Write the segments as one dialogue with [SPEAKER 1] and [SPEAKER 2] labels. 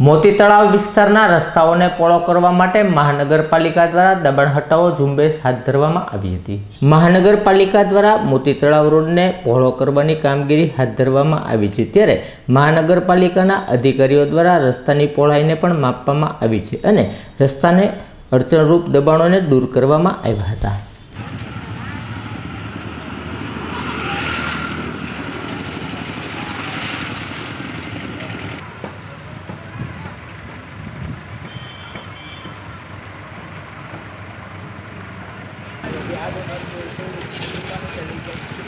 [SPEAKER 1] મોતી તળાવ વિસ્તારના રસ્તાઓને પોળો કરવા માટે મહાનગરપાલિકા દ્વારા દબાણ હટાવો ઝુંબેશ હાથ ધરવામાં આવી હતી. મહાનગરપાલિકા દ્વારા મોતી તળાવ રોડને પહોળો કરવાની કામગીરી હાથ ધરવામાં આવી છે ત્યારે મહાનગરપાલિકાના અધિકારીઓ દ્વારા રસ્તાની પહોળાઈને પણ માપવામાં આવી છે અને રસ્તાને અડચણરૂપ દબાણોને દૂર કરવામાં આવ્યા હતા.
[SPEAKER 2] Yeah, I don't know other one was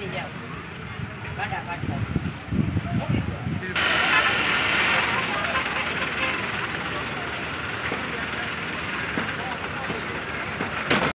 [SPEAKER 2] નીચે જાઓ. ફટાફટ